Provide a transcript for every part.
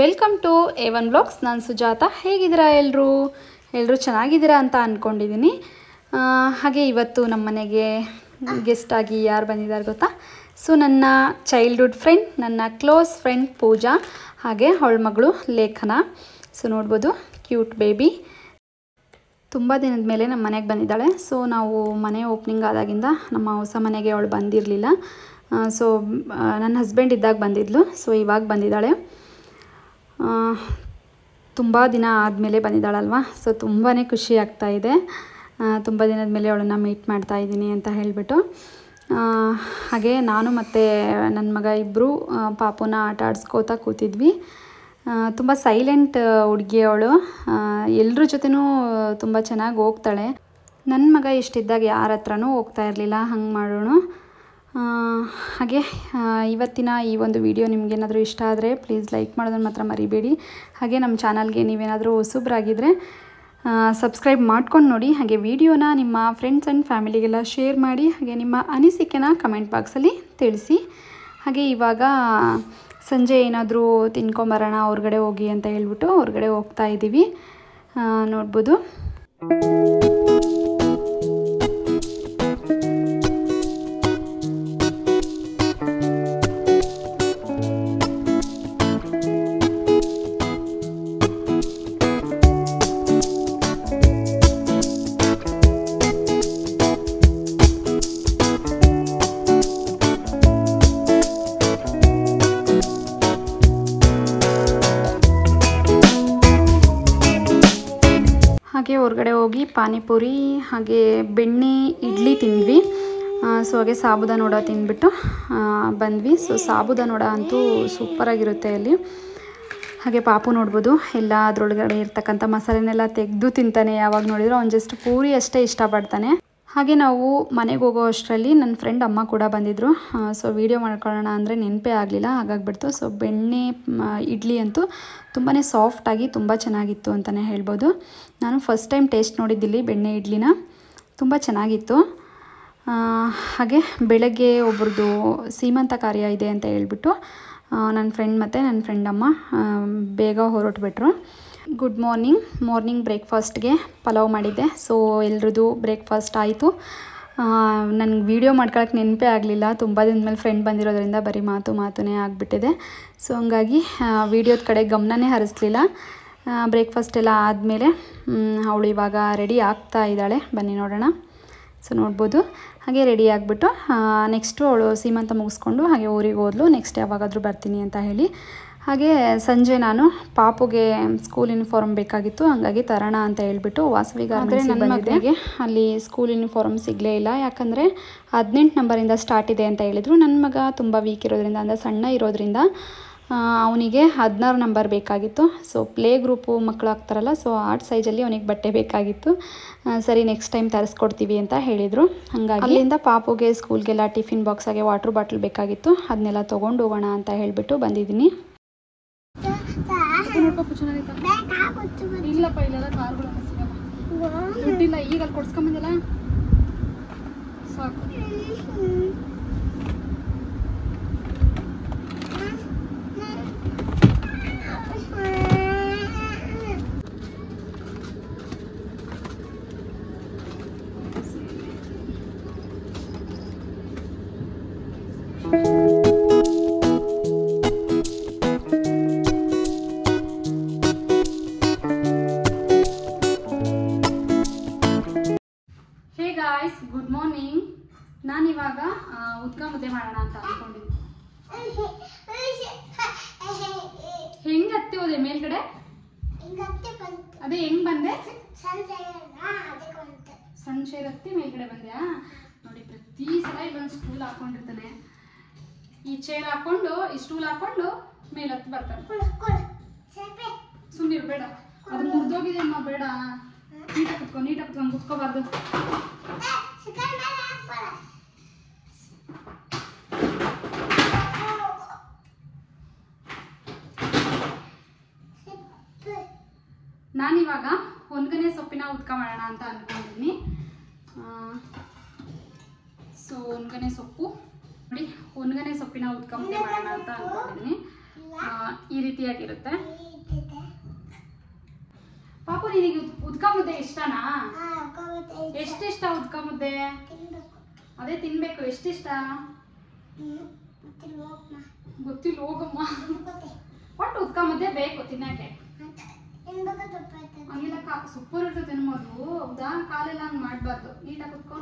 Welcome to A one blogs. ನಾನು ಸುಜಾತ. ಹೇಗಿದ್ದೀರಾ ಎಲ್ಲರೂ ಎಲ್ಲರೂ ಚೆನ್ನಾಗಿದ್ದೀರಾ ಅಂತ ಅಂದ್ಕೊಂಡಿದ್ದೀನಿ ಹಾಗೆ ಇವತ್ತು ನಮ್ಮ ಮನೆಗೆ ಗೆಸ್ಟಾಗಿ ಯಾರು ಬಂದಿದ್ದಾರೆ ಗೊತ್ತಾ? ಸೊ ನನ್ನ ಚೈಲ್ಡ್ಹುಡ್ ಫ್ರೆಂಡ್ ನನ್ನ ಕ್ಲೋಸ್ ಫ್ರೆಂಡ್ ಪೂಜಾ, ಹಾಗೆ ಅವಳ ಮಗಳು ಲೇಖನ. ಸೊ ನೋಡ್ಬೋದು. ಕ್ಯೂಟ್ ಬೇಬಿ ತುಂಬ ದಿನದ ಮೇಲೆ ನಮ್ಮ ಮನೆಗೆ ಬಂದಿದ್ದಾಳೆ. ಸೊ ನಾವು ಮನೆ ಓಪನಿಂಗ್ ಆದಾಗಿಂದ ನಮ್ಮ ಹೊಸ ಮನೆಗೆ ಅವಳು ಬಂದಿರಲಿಲ್ಲ. ಸೊ ನನ್ನ ಹಸ್ಬೆಂಡ್ ಇದ್ದಾಗ ಬಂದಿದ್ಲು. ಸೊ ಇವಾಗ ಬಂದಿದ್ದಾಳೆ. ತುಂಬ ದಿನ ಆದಮೇಲೆ ಬಂದಿದ್ದಾಳಲ್ವ? ಸೊ ತುಂಬಾ ಖುಷಿ ಆಗ್ತಾ ಇದೆ. ತುಂಬ ದಿನದ ಮೇಲೆ ಅವಳನ್ನು ಮೀಟ್ ಮಾಡ್ತಾ ಇದ್ದೀನಿ ಅಂತ ಹೇಳಿಬಿಟ್ಟು. ಹಾಗೆ ನಾನು ಮತ್ತು ನನ್ನ ಮಗ ಇಬ್ಬರು ಪಾಪುನ ಆಟ ಆಡಿಸ್ಕೋತಾ ಕೂತಿದ್ವಿ. ತುಂಬ ಸೈಲೆಂಟ್ ಹುಡುಗಿ ಅವಳು. ಎಲ್ಲರ ಜೊತೆನೂ ತುಂಬ ಚೆನ್ನಾಗಿ ಹೋಗ್ತಾಳೆ. ನನ್ನ ಮಗ ಇಷ್ಟಿದ್ದಾಗ ಯಾರ ಹತ್ರನೂ ಹೋಗ್ತಾ ಇರಲಿಲ್ಲ, ಹಂಗೆ ಮಾಡೋಣ ಹಾಗೆ ಇವತ್ತಿನ ಈ ಒಂದು ವಿಡಿಯೋ ನಿಮಗೇನಾದರೂ ಇಷ್ಟ ಆದರೆ ಪ್ಲೀಸ್ ಲೈಕ್ ಮಾಡೋದನ್ನು ಮಾತ್ರ ಮರಿಬೇಡಿ. ಹಾಗೆ ನಮ್ಮ ಚಾನಲ್ಗೆ ನೀವೇನಾದರೂ ಹೊಸಬ್ರಾಗಿದ್ದರೆ ಸಬ್ಸ್ಕ್ರೈಬ್ ಮಾಡ್ಕೊಂಡು ನೋಡಿ. ಹಾಗೆ ವಿಡಿಯೋನ ನಿಮ್ಮ ಫ್ರೆಂಡ್ಸ್ ಆ್ಯಂಡ್ ಫ್ಯಾಮಿಲಿಗೆಲ್ಲ ಶೇರ್ ಮಾಡಿ, ಹಾಗೆ ನಿಮ್ಮ ಅನಿಸಿಕೆನ ಕಮೆಂಟ್ ಬಾಕ್ಸಲ್ಲಿ ತಿಳಿಸಿ. ಹಾಗೆ ಇವಾಗ ಸಂಜೆ ಏನಾದರೂ ತಿನ್ಕೊಂಬರೋಣ, ಹೊರಗಡೆ ಹೋಗಿ ಅಂತ ಹೇಳ್ಬಿಟ್ಟು ಹೊರಗಡೆ ಹೋಗ್ತಾ ಇದ್ದೀವಿ ನೋಡ್ಬೋದು. ಪಾನಿಪುರಿ, ಹಾಗೆ ಬೆಣ್ಣೆ, ಇಡ್ಲಿ ತಿಂದ್ವಿ. ಸೊ ಹಾಗೆ ಸಾಬುದಾನ ವಡ ತಿಂದ್ಬಿಟ್ಟು ಬಂದ್ವಿ. ಸೊ ಸಾಬುದಾನ ವಡ ಅಂತೂ ಸೂಪರಾಗಿರುತ್ತೆ ಅಲ್ಲಿ. ಹಾಗೆ ಪಾಪು ನೋಡ್ಬೋದು, ಎಲ್ಲ ಅದರೊಳಗಡೆ ಇರ್ತಕ್ಕಂಥ ಮಸಾಲೆನೆಲ್ಲ ತೆಗೆದು ತಿಂತಾನೆ ಯಾವಾಗ ನೋಡಿದ್ರು. ಅವ್ನು ಜಸ್ಟ್ ಪೂರಿ ಅಷ್ಟೇ ಇಷ್ಟಪಡ್ತಾನೆ. ಹಾಗೆ ನಾವು ಮನೆಗೆ ಹೋಗೋ ಅಷ್ಟರಲ್ಲಿ ನನ್ನ ಫ್ರೆಂಡ್ ಅಮ್ಮ ಕೂಡ ಬಂದಿದ್ದರು ಸೊ ವೀಡಿಯೋ ಮಾಡ್ಕೊಳ್ಳೋಣ ಅಂದರೆ ನೆನಪೇ ಆಗಲಿಲ್ಲ ಹಾಗಾಗ್ಬಿಡ್ತು ಸೊ ಬೆಣ್ಣೆ ಇಡ್ಲಿ ಅಂತೂ ತುಂಬಾ ಸಾಫ್ಟಾಗಿ ತುಂಬ ಚೆನ್ನಾಗಿತ್ತು ಅಂತಲೇ ಹೇಳ್ಬೋದು. ನಾನು ಫಸ್ಟ್ ಟೈಮ್ ಟೇಸ್ಟ್ ನೋಡಿದ್ದಿಲ್ಲಿ ಬೆಣ್ಣೆ, ಇಡ್ಲಿನ. ತುಂಬ ಚೆನ್ನಾಗಿತ್ತು. ಹಾಗೆ ಬೆಳಗ್ಗೆ ಒಬ್ರದ್ದು ಸೀಮಂತ ಕಾರ್ಯ ಇದೆ ಅಂತ ಹೇಳ್ಬಿಟ್ಟು ನನ್ನ ಫ್ರೆಂಡ್ ಮತ್ತು ನನ್ನ ಫ್ರೆಂಡ್ ಅಮ್ಮ ಬೇಗ ಹೊರಟ್ಬಿಟ್ರು. ಗುಡ್ ಮಾರ್ನಿಂಗ್ ಮಾರ್ನಿಂಗ್ ಬ್ರೇಕ್ಫಾಸ್ಟ್ಗೆ ಪಲಾವ್ ಮಾಡಿದ್ದೆ. ಸೊ ಎಲ್ರದ್ದು ಬ್ರೇಕ್ಫಾಸ್ಟ್ ಆಯಿತು. ನನಗೆ ವೀಡಿಯೋ ಮಾಡ್ಕೊಳಕ್ಕೆ ನೆನಪೇ ಆಗಲಿಲ್ಲ. ತುಂಬ ದಿನದ ಮೇಲೆ ಫ್ರೆಂಡ್ ಬಂದಿರೋದ್ರಿಂದ ಬರೀ ಮಾತು ಮಾತುನೇ ಆಗಿಬಿಟ್ಟಿದೆ. ಸೊ ಹಂಗಾಗಿ ವೀಡಿಯೋದ ಕಡೆ ಗಮನನೇ ಹರಿಸ್ಲಿಲ್ಲ. ಬ್ರೇಕ್ಫಾಸ್ಟ್ ಎಲ್ಲ ಆದಮೇಲೆ ಅವಳು ಇವಾಗ ರೆಡಿ ಆಗ್ತಾ ಇದ್ದಾಳೆ. ಬನ್ನಿ ನೋಡೋಣ. ಸೊ ನೋಡ್ಬೋದು. ಹಾಗೆ ರೆಡಿ ಆಗಿಬಿಟ್ಟು ನೆಕ್ಸ್ಟು ಅವಳು ಸೀಮಂತ ಮುಗಿಸ್ಕೊಂಡು ಹಾಗೆ ಊರಿಗೆ ಹೋದ್ಲು. ನೆಕ್ಸ್ಟ್ ಯಾವಾಗಾದರೂ ಬರ್ತೀನಿ ಅಂತ ಹೇಳಿ. ಹಾಗೆ ಸಂಜೆ ನಾನು ಪಾಪುಗೆ ಸ್ಕೂಲ್ ಯೂನಿಫಾರ್ಮ್ ಬೇಕಾಗಿತ್ತು ಹಂಗಾಗಿ ತರೋಣ ಅಂತ ಹೇಳ್ಬಿಟ್ಟು ವಾಸವಿ ಆದರೆ ನನ್ನ ಮಗನಿಗೆ ಅಲ್ಲಿ ಸ್ಕೂಲ್ ಯೂನಿಫಾರ್ಮ್ ಸಿಗಲೇ ಇಲ್ಲ ಯಾಕಂದರೆ ಹದಿನೆಂಟು ನಂಬರಿಂದ ಸ್ಟಾರ್ಟ್ ಇದೆ ಅಂತ ಹೇಳಿದರು. ನನ್ನ ಮಗ ತುಂಬ ವೀಕ್ ಇರೋದ್ರಿಂದ ಅಂದರೆ ಸಣ್ಣ ಇರೋದ್ರಿಂದ ಅವನಿಗೆ ಹದಿನಾರು ನಂಬರ್ ಬೇಕಾಗಿತ್ತು. ಸೊ ಪ್ಲೇ ಗ್ರೂಪು ಮಕ್ಕಳು ಆಗ್ತಾರಲ್ಲ ಸೊ ಆರ್ಟ್ ಸೈಜಲ್ಲಿ ಅವನಿಗೆ ಬಟ್ಟೆ ಬೇಕಾಗಿತ್ತು. ಸರಿ ನೆಕ್ಸ್ಟ್ ಟೈಮ್ ತರಿಸ್ಕೊಡ್ತೀವಿ ಅಂತ ಹೇಳಿದರು. ಹಾಗಾಗಿ ಅಲ್ಲಿಂದ ಪಾಪುಗೆ ಸ್ಕೂಲ್ಗೆಲ್ಲ ಟಿಫಿನ್ ಬಾಕ್ಸ್ ಹಾಗೆ ವಾಟ್ರ್ ಬಾಟ್ಲ್ ಬೇಕಾಗಿತ್ತು. ಅದನ್ನೆಲ್ಲ ತೊಗೊಂಡು ಹೋಗೋಣ ಅಂತ ಹೇಳಿಬಿಟ್ಟು ಬಂದಿದ್ದೀನಿ. ಇಲ್ಲಪ್ಪ ಇಲ್ಲೆಲ್ಲ ಕಾರ್ಗಳು ಸಿಗಲ್ಲ ದುಡ್ಡಿಲ್ಲ ಈಗ ಅಲ್ಲಿ ಕೊಡ್ಸ್ಕೊಂಬಂದಿಲ್ಲ ಸಾಕು. ಸುಮ್ಮನಿರ್ಬೇಡ ಅದು ಮುರಿದೋಗಿದೆ ಅಮ್ಮ, ಬೇಡ. ನೀಟಾಗಿ ಕುತ್ಕೊ, ನೀಟಾಗಿ ಕುತ್ಕೊಂಡು ಕುತ್ಕೋಬಾರ್ದು. ನಾನಿವಾಗ ಒಂದ್ಗನೆ ಸೊಪ್ಪಿನ ಉತ್ಕ ಮಾಡೋಣ ಅಂತ ಅಂದ್ಕೊಂಡಿದ್ದೀನಿ ಸೊ ಹೊನ್ಗನೆ ಸೊಪ್ಪು. ನೋಡಿ, ಒಂದ್ಗನೆ ಸೊಪ್ಪಿನ ಉತ್ಕ ಮಾಡೋಣ ಅಂತ ಅನ್ಕೊಂಡಿದ್ದೀನಿ. ಈ ರೀತಿಯಾಗಿರುತ್ತೆ. ಪಾಪು ನಿನಗೆ ಉದ್- ಉದ್ಕ ಮುದ್ದೆ ಇಷ್ಟನಾ ಎಷ್ಟಿಷ್ಟ ಉದ್ಕ ಮುದ್ದೆ ಅದೇ ತಿನ್ಬೇಕು ಎಷ್ಟಿಷ್ಟ? ಗೊತ್ತಿಲ್ಲ ಹೋಗಮ್ಮ ಒಟ್ಟು ಉದ್ಕ ಮುದ್ದೆ ಬೇಕು ತಿನ್ನಕ್ಕೆ. ಹಂಗಿಲ್ಲ ಕಾ ಸೂಪರ್ ಇರ್ತದೆ ತಿನ್ಬೋದು ಉದಾಹರಣ ಕಾಲೆಲ್ಲ ಹಂಗೆ ಮಾಡಬಾರ್ದು. ನೀಟಾಗಿ ಕುತ್ಕೊ.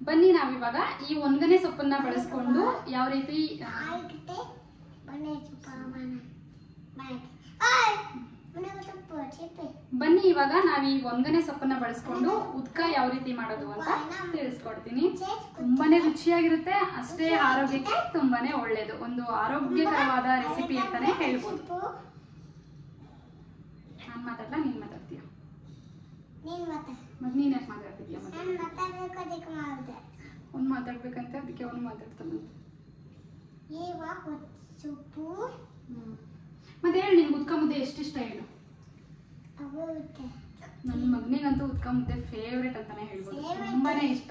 ಬನ್ನಿ ನಾವಿವಾಗ ಈ ಒಂದನೇ ಸೊಪ್ಪನ್ನ ಬಳಸ್ಕೊಂಡು ಯಾವ ರೀತಿ ಬನ್ನಿ ಇವಾಗ ನಾವ್ ಈ ಒಂದನೇ ಸೊಪ್ಪನ್ನ ಬಳಸ್ಕೊಂಡು ಉದ್ಕ ಯಾವ ರೀತಿ ಮಾಡೋದು ಅಂತ ತಿಳಿಸ್ಕೊಡ್ತೀನಿ. ತುಂಬಾನೇ ರುಚಿಯಾಗಿರುತ್ತೆ ಅಷ್ಟೇ ಆರೋಗ್ಯಕ್ಕೆ ತುಂಬಾನೇ ಒಳ್ಳೇದು. ಒಂದು ಆರೋಗ್ಯಕರವಾದ ರೆಸಿಪಿ ಅಂತಾನೆ ಹೇಳ್ಬೋದು. ನಾನು ಮಾತಾಡ್ಲಾ ನೀನ್ ಮಾತಾಡ್ತೀಯ? ಮತ್ ನೀನ್ ಯಾಕೆ ಮಾತಾಡ್ತಿದ್ಯಾ ಒಂದ್ ಮಾತಾಡ್ಬೇಕಂತೆ ಅದಕ್ಕೆ ಅವ್ನು ಮಾತಾಡ್ತಾನಂತೆ. ಹ್ಮ್. ಮತ್ತೆ ಹೇಳಿ ನಿಮ್ಗೆ ಉತ್ಕ ಮುದ್ದೆ ಎಷ್ಟಿಷ್ಟ ಹೇಳು? ನನ್ನ ಮಗನಿಗಂತೂ ಉತ್ಕ ಮುದ್ದೆ ಫೇವ್ರೇಟ್ ಅಂತಾನೆ ಹೇಳ್ಬೋದು. ತುಂಬಾನೇ ಇಷ್ಟ.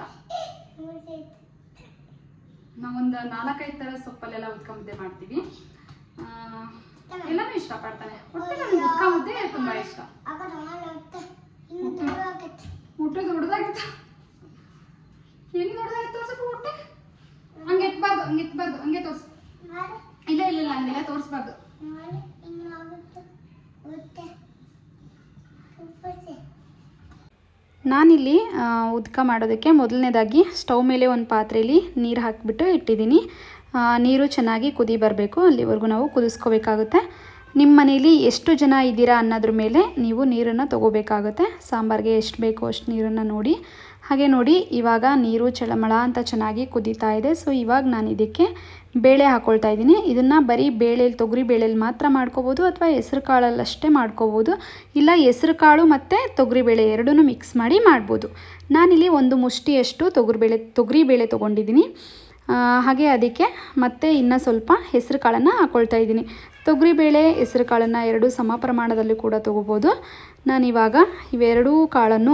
ನಾವೊಂದು ನಾಲ್ಕೈದು ತರ ಸೊಪ್ಪಲ್ಲೆಲ್ಲ ಉತ್ಕ ಮುದ್ದೆ ಮಾಡ್ತೀವಿ. ಎಲ್ಲಾನು ಇಷ್ಟ ಪಡ್ತಾನೆ. ಒಟ್ಟು ನನ್ಗೆ ಉದ್ಕ ಮುದ್ದೆ ತುಂಬಾ ಇಷ್ಟ. ಊಟ ದೊಡ್ಡದಾಗಿತ್ತ. ಹೆಂಗ್ ದೊಡ್ಡದಾಗಿತ್ತು ತೋರ್ಸಪ್ಪ ಹೊಟ್ಟೆ? ಹಂಗೆ ಎತ್ಬಾರ್ದು ಹಂಗೆ ಎತ್ಬಾರ್ದು ಹಂಗೆ ತೋರ್ಸು. ಇಲ್ಲ ಇಲ್ಲ ಇಲ್ಲ ಹಂಗೆಲ್ಲ ತೋರಿಸ್ಬಾರ್ದು. ನಾನಿಲ್ಲಿ ಉದ್ಕ ಮಾಡೋದಕ್ಕೆ ಮೊದಲನೇದಾಗಿ ಸ್ಟೌವ್ ಮೇಲೆ ಒಂದು ಪಾತ್ರೆಯಲ್ಲಿ ನೀರು ಹಾಕಿಬಿಟ್ಟು ಇಟ್ಟಿದ್ದೀನಿ. ನೀರು ಚೆನ್ನಾಗಿ ಕುದಿ ಬರಬೇಕು. ಅಲ್ಲಿವರೆಗೂ ನಾವು ಕುದಿಸ್ಕೋಬೇಕಾಗುತ್ತೆ. ನಿಮ್ಮ ಮನೇಲಿ ಎಷ್ಟು ಜನ ಇದ್ದೀರಾ ಅನ್ನೋದ್ರ ಮೇಲೆ ನೀವು ನೀರನ್ನು ತೊಗೋಬೇಕಾಗುತ್ತೆ. ಸಾಂಬಾರಿಗೆ ಎಷ್ಟು ಬೇಕೋ ಅಷ್ಟು ನೀರನ್ನು ನೋಡಿ. ಹಾಗೆ ನೋಡಿ, ಇವಾಗ ನೀರು ಚಳಮಳ ಅಂತ ಚೆನ್ನಾಗಿ ಕುದೀತಾ ಇದೆ. ಸೊ, ಇವಾಗ ನಾನು ಇದಕ್ಕೆ ಬೇಳೆ ಹಾಕ್ಕೊಳ್ತಾ ಇದ್ದೀನಿ. ಇದನ್ನು ಬರೀ ಬೇಳೆಲಿ, ತೊಗರಿ ಬೇಳೆಲಿ ಮಾತ್ರ ಮಾಡ್ಕೋಬೋದು ಅಥವಾ ಹೆಸ್ರು ಕಾಳಲ್ಲಷ್ಟೇ ಮಾಡ್ಕೋಬೋದು. ಇಲ್ಲ ಹೆಸ್ರು ಕಾಳು ಮತ್ತು ತೊಗರಿ ಬೇಳೆ ಎರಡೂ ಮಿಕ್ಸ್ ಮಾಡಿ ಮಾಡ್ಬೋದು. ನಾನಿಲ್ಲಿ ಒಂದು ಮುಷ್ಟಿಯಷ್ಟು ತೊಗರಿ ಬೇಳೆ ತೊಗರಿ ಬೇಳೆ ತೊಗೊಂಡಿದ್ದೀನಿ. ಹಾಗೆ ಅದಕ್ಕೆ ಮತ್ತೆ ಇನ್ನು ಸ್ವಲ್ಪ ಹೆಸ್ರು ಕಾಳನ್ನು ಹಾಕ್ಕೊಳ್ತಾ ಇದ್ದೀನಿ. ತೊಗರಿಬೇಳೆ ಹೆಸ್ರು ಕಾಳನ್ನು ಎರಡೂ ಸಮ ಪ್ರಮಾಣದಲ್ಲಿ ಕೂಡ ತೊಗೋಬೋದು. ನಾನಿವಾಗ ಇವೆರಡೂ ಕಾಳನ್ನು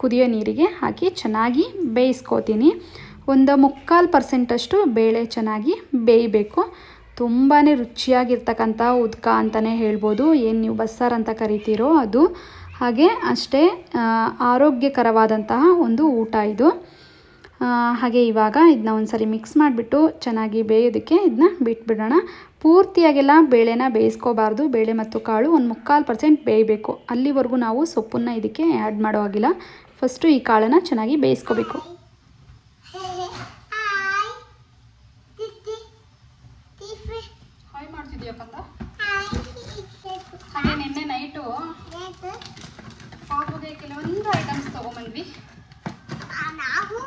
ಕುದಿಯೋ ನೀರಿಗೆ ಹಾಕಿ ಚೆನ್ನಾಗಿ ಬೇಯಿಸ್ಕೋತೀನಿ. ಒಂದು ಮುಕ್ಕಾಲು ಪರ್ಸೆಂಟಷ್ಟು ಬೇಳೆ ಚೆನ್ನಾಗಿ ಬೇಯಬೇಕು. ತುಂಬಾ ರುಚಿಯಾಗಿರ್ತಕ್ಕಂಥ ಉದ್ಕ ಅಂತಲೇ ಹೇಳ್ಬೋದು. ಏನು ನೀವು ಬಸ್ಸಾರು ಅಂತ ಕರಿತೀರೋ ಅದು. ಹಾಗೆ ಅಷ್ಟೇ ಆರೋಗ್ಯಕರವಾದಂತಹ ಒಂದು ಊಟ ಇದು. ಹಾಗೆ ಇವಾಗ ಇದನ್ನ ಒಂದ್ಸರಿ ಮಿಕ್ಸ್ ಮಾಡಿಬಿಟ್ಟು ಚೆನ್ನಾಗಿ ಬೇಯೋದಕ್ಕೆ ಇದನ್ನ ಬಿಟ್ಬಿಡೋಣ. ಪೂರ್ತಿಯಾಗೆಲ್ಲ ಬೇಳೆನ ಬೇಯಿಸ್ಕೋಬಾರ್ದು. ಬೇಳೆ ಮತ್ತು ಕಾಳು ಒಂದು ಮುಕ್ಕಾಲು ಪರ್ಸೆಂಟ್ ಬೇಯಬೇಕು. ಅಲ್ಲಿವರೆಗೂ ನಾವು ಸೊಪ್ಪನ್ನು ಇದಕ್ಕೆ ಆ್ಯಡ್ ಮಾಡೋ ಹಾಗಿಲ್ಲ. ಫಸ್ಟು ಈ ಕಾಳನ್ನು ಚೆನ್ನಾಗಿ ಬೇಯಿಸ್ಕೋಬೇಕು ಹಾಯ್ ಮಾಡ್ತಿದ್ಯಕ್ಕಂತ ಹಾಗೆ ನಿನ್ನೆ ನೈಟು ಪಾಪುಗೆ ಕೆಲವೊಂದು ತೊಗೊಂಬಂದ್ವಿ ನಾವು?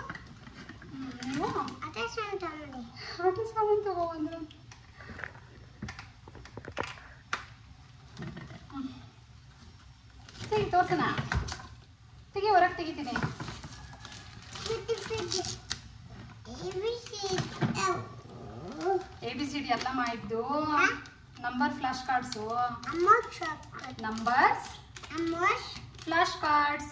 ಅದೇ ಸ್ವಂತ ಮಾಡಿ ಆಟ ಸಾಮಾನು ತಗೊಬಂದ್ರು ತೆಗಿ ತೋರ್ಸಣ. ತೆಗಿ ಹೊರಗೆ ತೆಗಿತೀನಿ. ಎ ಬಿ ಸಿ ಡಿ ಎಲ್ಲ ಮಾಡಿದ್ದು number flash cards numbers flash cards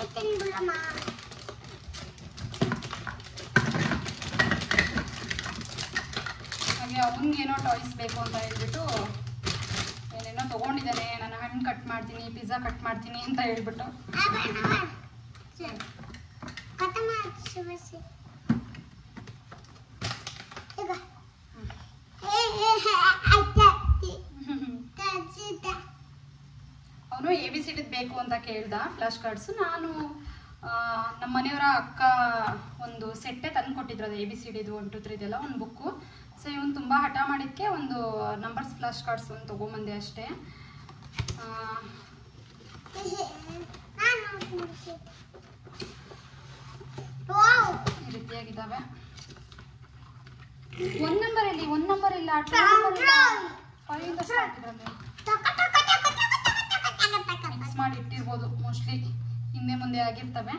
ಹೇಳ್ರಿ ಹಾಗೆ ಅವನಿಗೇನೋ ಟಾಯ್ಸ್ ಬೇಕು ಅಂತ ಹೇಳ್ಬಿಟ್ಟು ಏನೇನೋ ತೊಗೊಂಡಿದ್ದಾನೆ, ನನ್ನ ಹಣ್ಣು ಕಟ್ ಮಾಡ್ತೀನಿ ಪಿಜ್ಜಾ ಕಟ್ ಮಾಡ್ತೀನಿ ಅಂತ ಹೇಳ್ಬಿಟ್ಟು ಅವನು ಎ ಬಿ ಸಿ ಡಿದ್ ಬೇಕು ಅಂತ ಕೇಳ್ದ ಫ್ಲಾಶ್ ಕಾರ್ಡ್ಸು ನಾನು ನಮ್ಮ ಮನೆಯವರ ಅಕ್ಕ ಒಂದು ಸೆಟ್ಟೆ ತಂದು ಕೊಟ್ಟಿದ್ರು ಅದು ಎ ಬಿ ಸಿ ಡಿದು ಒನ್ ಟು ತ್ರೀದೆಲ್ಲ ಒಂದು ಬುಕ್ಕು ಸೊ ಇವನು ತುಂಬ ಹಠ ಮಾಡಿದ್ದಕ್ಕೆ ಒಂದು ನಂಬರ್ಸ್ ಫ್ಲಾಶ್ ಕಾರ್ಡ್ಸ್ ಒಂದು ತೊಗೊಂಬಂದೆ ಅಷ್ಟೇ. ಈ ರೀತಿಯಾಗಿದ್ದಾವೆ. ಒನ್ ನಂಬರ್ ಇಲ್ಲಿ ಒನ್ ನಂಬರ್ ಇಲ್ಲ. ಸ್ಟಾರ್ಟ್ ಮಾಡಿ ಇಟ್ಟಿರ್ಬೋದು. ಮೋಸ್ಟ್ಲಿ ಹಿಂದೆ ಮುಂದೆ ಆಗಿರ್ತವೆ.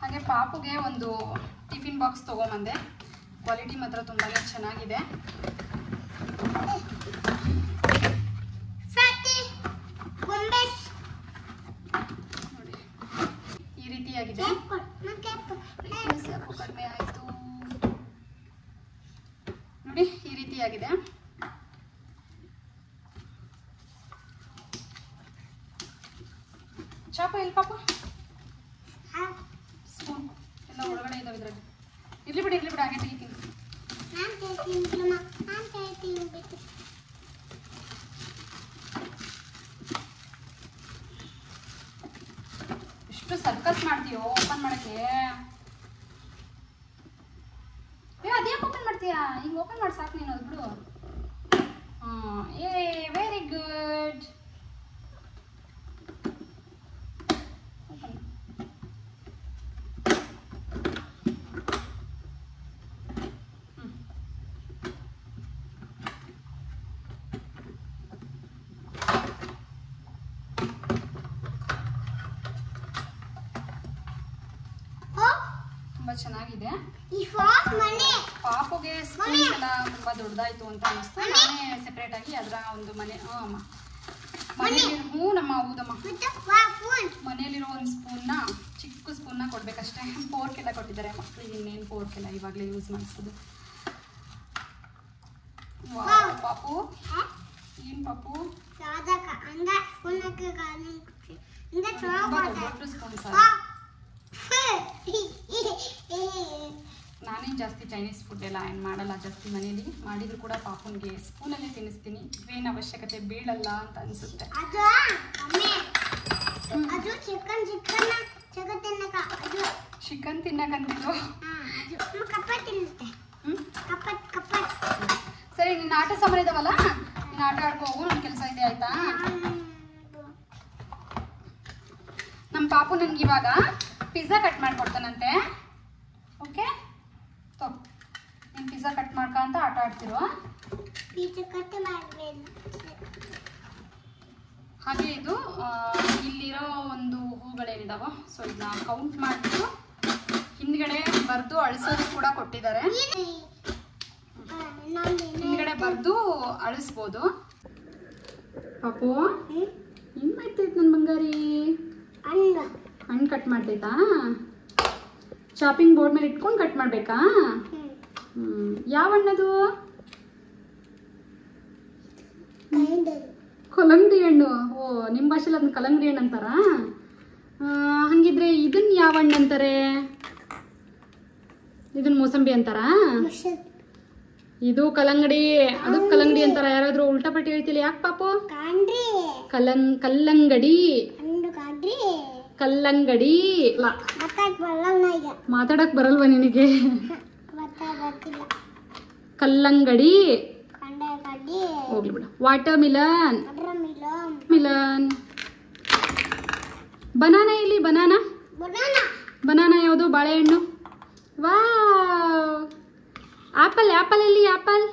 ಹಾಗೆ ಪಾಪುಗೆ ಒಂದು ಟಿಫಿನ್ ಬಾಕ್ಸ್ ತೊಗೊಂಬಂದೆ. ಕ್ವಾಲಿಟಿ ಮಾತ್ರ ತುಂಬಾ ಚೆನ್ನಾಗಿದೆ. papel. ಚೆನ್ನಾಗಿದೆ. ಪಾಪುಗೆ ಸ್ಕೂಲ್ ಎಲ್ಲ ತುಂಬಾ ದೊಡ್ಡದಾಯ್ತು ಅಂತ ಅನಿಸ್ತು. ಮನೆ. ಸೆಪರೇಟ್ ಆಗಿ ಅದ್ರ ಒಂದು ಮನೆ ಅಮ್ಮ ಮನೇಲಿ ಹ್ಞೂ ನಮ್ಮ ಹೌದಮ್ಮ ಮನೆಯಲ್ಲಿರೋ ಒಂದು ಸ್ಪೂನ್ ಸ್ಪೂನ್ನ ಚಿಕ್ಕ ಸ್ಪೂನ್ನ ಕೊಡ್ಬೇಕಷ್ಟೇ. ಪೋರ್ಕೆಲ್ಲ ಕೊಟ್ಟಿದ್ದಾರೆ ಮಕ್ಕಳಿಗೆ ಇನ್ನೇನು ಪೋರ್ಕೆಲ್ಲ ಇವಾಗಲೇ ಯೂಸ್ ಮಾಡಿಸೋದು. ಪಾಪು. ಏನು ಪಾಪು? ಸ್ಪೂನ್ ಸರ್ ಫೇ ನಾನೇ ಜಾಸ್ತಿ ಚೈನೀಸ್ ಫುಡ್ ಎಲ್ಲ ಏನು ಮಾಡಲ್ಲ ಜಾಸ್ತಿ ಮನೇಲಿ. ಮಾಡಿದ್ರು ಕೂಡ ಪಾಪುನಿಗೆ ಸ್ಪೂನಲ್ಲೇ ತಿನ್ನಿಸ್ತೀನಿ. ಏನು ಅವಶ್ಯಕತೆ? ಬೀಳಲ್ಲ ಅಂತ ಅನಿಸುತ್ತೆ. ಚಿಕನ್ ಚಿಕನ್ ಚಿಕನ್ ತಿನ್ನಕ ಅದು. ಚಿಕನ್ ತಿನ್ನಕಂತಿದ್ದು ಹಾ ಅದು. ನಮ್ಮ ಕಪ್ಪ ತಿನ್ನುತ್ತೆ. ಹ್ಞೂ ಕಪ್ಪತ್ ಕಪ್ಪತ್ ಸರಿ ನಿನ್ನ ಆಟ ಸಮರ ಇದಾವಲ್ಲ? ನೀನು ಆಟ ಆಡ್ಕೋ ಹೋಗು ನನ್ನ ಕೆಲಸ ಇದೆ ಆಯ್ತಾ? ನಮ್ಮ ಪಾಪು ನನ್ಗೆ ಇವಾಗ ಪಿಜ್ಜಾ ಕಟ್ ಮಾಡ್ಕೊಡ್ತಾನಂತೆ. ಓಕೆ? ತೊ. ನೀನು ಪಿಜ್ಜಾ ಕಟ್ ಮಾಡ್ಕ ಅಂತ ಆಟ ಆಡ್ತಿರೋ ಹಾಗೆ ಇದು ಇಲ್ಲಿರೋ ಒಂದು ಹೂಗಳೇನಿದಾವೋ ಸೊ ಇದನ್ನ ಕೌಂಟ್ ಮಾಡಿಬಿಟ್ಟು ಹಿಂದ್ಗಡೆ ಬರೆದು ಅಳಿಸೋದು ಕೂಡ ಕೊಟ್ಟಿದ್ದಾರೆ. ಹಿಂದ್ಗಡೆ ಬರೆದು ಅಳಿಸ್ಬೋದು. ಪಾಪು ಏನ್ ಮಾಡ್ತೈತ್ ನನ್ ಬಂಗಾರಿ? ಹಣ್ಣು ಕಟ್ ಮಾಡ್ತೈತಾ ಚಾಪಿಂಗ್ ಬೋರ್ಡ್ ಮೇಲೆ ಇಟ್ಕೊಂಡು ಕಟ್ ಮಾಡಬೇಕಾ? ಹ್ಮ್. ಯಾವ ಹಣ್ಣದು? ಕಲಂಗಡಿ ಹಣ್ಣು. ಓ ನಿಮ್ಮ ಭಾಷೆಲಿ ಅದನ್ನ ಕಲಂಗಡಿ ಹಣ್ಣು ಅಂತಾರಾ? ಹಂಗಿದ್ರೆ ಇದನ್ನ ಯಾವ ಹಣ್ಣು ಅಂತಾರೆ? ಇದನ್ನ ಮೋಸಂಬಿ ಅಂತಾರಾ? ಇದು ಕಲಂಗಡಿ ಅದು ಕಲಂಗಡಿ ಅಂತಾರ? ಯಾರಾದ್ರೂ ಉಲ್ಟಾ ಪಟ್ಟಿ ಹೇಳ್ತಿಲ್ಲ ಯಾಕೆ ಪಾಪು? ಕಲ್ಲಂಗಡಿ. ಕಲ್ಲಂಗಡಿ. ಮಾತಾಡಕ್ ಬರಲ್ವಾ ನಿನಗೆ? ಕಲ್ಲಂಗಡಿ. ಹೋಗ್ಲಿ ಬಿಡು. Watermelon melon. ಬನಾನಾ ಇಲ್ಲಿ ಬನಾನಾ? ಬನಾನ. ಯಾವುದು? ಬಾಳೆಹಣ್ಣು. ವಾವ್. ಆಪಲ್ ಆಪಲ್ ಇಲ್ಲಿ ಆಪಲ್.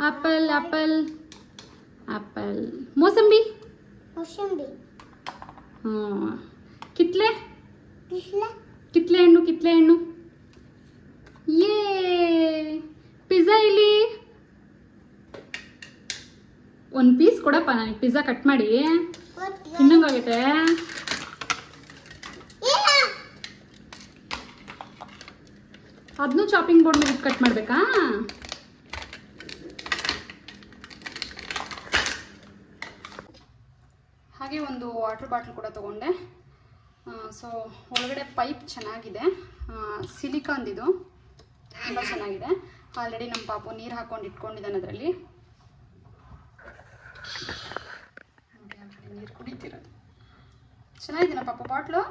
Apple apple. ಆಪಲ್. ಮೋಸಂಬಿ? ಮುಸಂಬಿ. ಕಿತ್ಲೆ? ಕಿತ್ಲೆ. ಹಣ್ಣು ಕಿತ್ಲೆ ಹಣ್ಣು. ಏ ಪಿಜ್ಜಾ ಇಲ್ಲಿ? ಒಂದು ಪೀಸ್ ಕೊಡಪ್ಪ ನನಗೆ ಪಿಜ್ಜಾ ಕಟ್ ಮಾಡಿ. ತಿನ್ನಂಗಾಗೈತೆ ಅದನ್ನು ಚಾಪಿಂಗ್ ಬೋರ್ಡ್ ಮೇಲೆ ಕಟ್ ಮಾಡಬೇಕಾ ಹಾಗೆ ಒಂದು ವಾಟರ್ ಬಾಟ್ಲ್ ಕೂಡ ತಗೊಂಡೆ. ಸೊ ಒಳಗಡೆ ಪೈಪ್ ಚೆನ್ನಾಗಿದೆ. ಸಿಲಿಕಾನ್ದಿದು ತುಂಬ ಚೆನ್ನಾಗಿದೆ. ಆಲ್ರೆಡಿ ನಮ್ಮ ಪಾಪು ನೀರು ಹಾಕೊಂಡು ಇಟ್ಕೊಂಡಿದ್ದಾನೆ ಅದರಲ್ಲಿ. ನೀರು ಕುಡಿತಿರೋದು. ಚೆನ್ನಾಗಿದೆ ಪಾಪು ಬಾಟ್ಲು?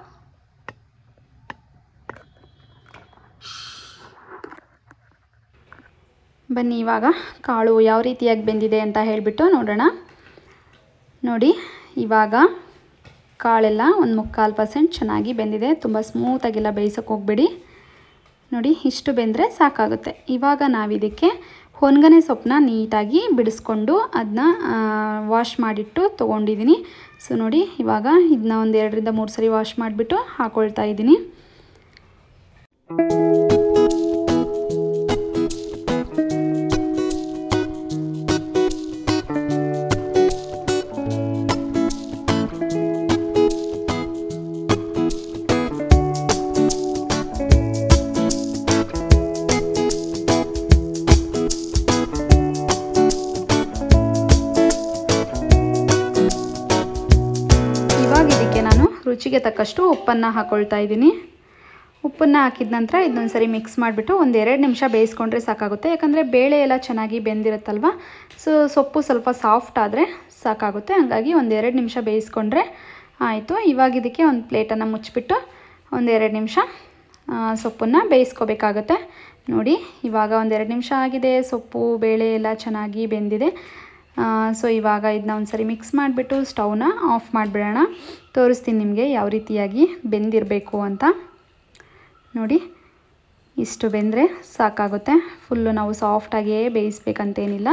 ಬನ್ನಿ ಇವಾಗ ಕಾಳು ಯಾವ ರೀತಿಯಾಗಿ ಬೆಂದಿದೆ ಅಂತ ಹೇಳಿಬಿಟ್ಟು ನೋಡೋಣ. ನೋಡಿ, ಇವಾಗ ಕಾಳೆಲ್ಲ ಒಂದು ಮುಕ್ಕಾಲು ಪರ್ಸೆಂಟ್ ಚೆನ್ನಾಗಿ ಬೆಂದಿದೆ. ತುಂಬ ಸ್ಮೂತಾಗೆಲ್ಲ ಬೇಯಿಸೋಕೆ ಹೋಗಬೇಡಿ. ನೋಡಿ, ಇಷ್ಟು ಬೆಂದರೆ ಸಾಕಾಗುತ್ತೆ. ಇವಾಗ ನಾವಿದಕ್ಕೆ ಹೊನ್ಗನೆ ಸೊಪ್ಪನ್ನ ನೀಟಾಗಿ ಬಿಡಿಸ್ಕೊಂಡು ಅದನ್ನ ವಾಶ್ ಮಾಡಿಟ್ಟು ತೊಗೊಂಡಿದ್ದೀನಿ ಸೊ ನೋಡಿ, ಇವಾಗ ಇದನ್ನ ಒಂದು ಎರಡರಿಂದ ಮೂರು ಸರಿ ವಾಶ್ ಮಾಡಿಬಿಟ್ಟು ಹಾಕ್ಕೊಳ್ತಾ ಇದ್ದೀನಿ. ರುಚಿಗೆ ತಕ್ಕಷ್ಟು ಉಪ್ಪನ್ನು ಹಾಕ್ಕೊಳ್ತಾ ಇದ್ದೀನಿ. ಉಪ್ಪನ್ನು ಹಾಕಿದ ನಂತರ ಇದನ್ನೊಂದು ಸರಿ ಮಿಕ್ಸ್ ಮಾಡಿಬಿಟ್ಟು ಒಂದು ಎರಡು ನಿಮಿಷ ಬೇಯಿಸ್ಕೊಂಡ್ರೆ ಸಾಕಾಗುತ್ತೆ. ಯಾಕಂದರೆ ಬೇಳೆ ಎಲ್ಲ ಚೆನ್ನಾಗಿ ಬೆಂದಿರುತ್ತಲ್ವ? ಸೊ ಸೊಪ್ಪು ಸ್ವಲ್ಪ ಸಾಫ್ಟ್ ಆದರೆ ಸಾಕಾಗುತ್ತೆ. ಹಾಗಾಗಿ ಒಂದು ಎರಡು ನಿಮಿಷ ಬೇಯಿಸ್ಕೊಂಡ್ರೆ ಆಯಿತು. ಇವಾಗ ಇದಕ್ಕೆ ಒಂದು ಪ್ಲೇಟನ್ನು ಮುಚ್ಚಿಬಿಟ್ಟು ಒಂದು ಎರಡು ನಿಮಿಷ ಸೊಪ್ಪನ್ನು ಬೇಯಿಸ್ಕೋಬೇಕಾಗತ್ತೆ. ನೋಡಿ, ಇವಾಗ ಒಂದೆರಡು ನಿಮಿಷ ಆಗಿದೆ. ಸೊಪ್ಪು, ಬೇಳೆ ಎಲ್ಲ ಚೆನ್ನಾಗಿ ಬೆಂದಿದೆ. ಸೊ ಇವಾಗ ಇದನ್ನ ಒಂದು ಸರಿ ಮಿಕ್ಸ್ ಮಾಡಿಬಿಟ್ಟು ಸ್ಟವ್ನ ಆಫ್ ಮಾಡಿಬಿಡೋಣ. ತೋರಿಸ್ತೀನಿ ನಿಮಗೆ ಯಾವ ರೀತಿಯಾಗಿ ಬೆಂದಿರಬೇಕು ಅಂತ. ನೋಡಿ, ಇಷ್ಟು ಬೆಂದರೆ ಸಾಕಾಗುತ್ತೆ. ಫುಲ್ಲು ನಾವು ಸಾಫ್ಟಾಗಿಯೇ ಬೇಯಿಸ್ಬೇಕಂತೇನಿಲ್ಲ.